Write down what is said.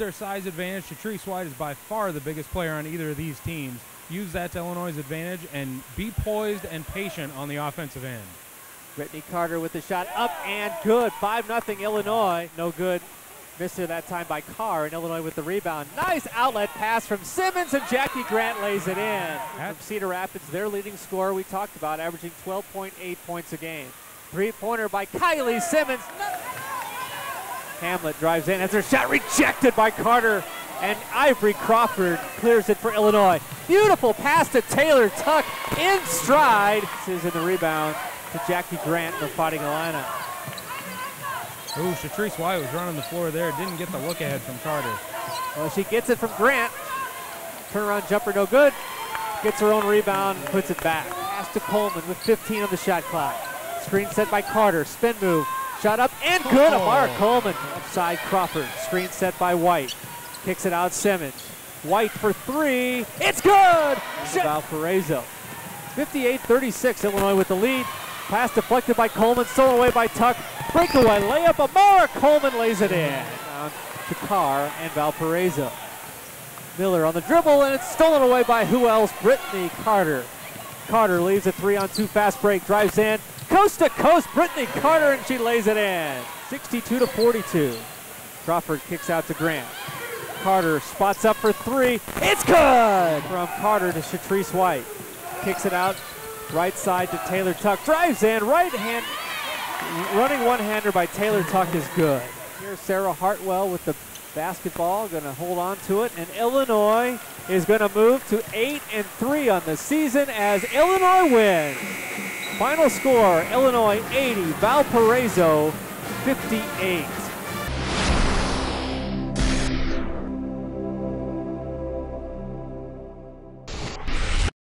their size advantage. Chatrice White is by far the biggest player on either of these teams. Use that to Illinois' advantage and be poised and patient on the offensive end. Brittany Carter with the shot up and good. 5 0 Illinois. No good. Missed it that time by Carr, and Illinois with the rebound. Nice outlet pass from Simmons, and Jacqui Grant lays it in. From Cedar Rapids, their leading scorer we talked about, averaging 12.8 points a game. Three pointer by Kyley Simmons. Hamlet drives in as her shot rejected by Carter, and Ivory Crawford clears it for Illinois. Beautiful pass to Taylor Tuck in stride. This is in the rebound to Jacqui Grant in the Fighting Illini. Ooh, Chatrice White was running the floor there. Didn't get the look ahead from Carter. Well, she gets it from Grant. Turnaround jumper, no good. Gets her own rebound, puts it back. Pass to Coleman with 15 on the shot clock. Screen set by Carter. Spin move. Shot up and good. Oh. Amarah Coleman. Upside Crawford. Screen set by White. Kicks it out Simmons. White for three. It's good! Valparaiso. 58-36, Illinois with the lead. Pass deflected by Coleman, stolen away by Tuck. Breakaway layup, Amarah Coleman lays it in. To Carr and Valparaiso. Miller on the dribble, and it's stolen away by who else? Brittany Carter. Carter leaves a three on two fast break, drives in, coast to coast, Brittany Carter, and she lays it in. 62 to 42. Crawford kicks out to Grant. Carter spots up for three. It's good! From Carter to Chatrice White. Kicks it out, right side to Taylor Tuck. Drives in, right hand, running one-hander by Taylor Tuck is good. Here's Sarah Hartwell with the basketball, going to hold on to it, and Illinois is going to move to 8 and 3 on the season as Illinois wins. Final score, Illinois 80, Valparaiso 58.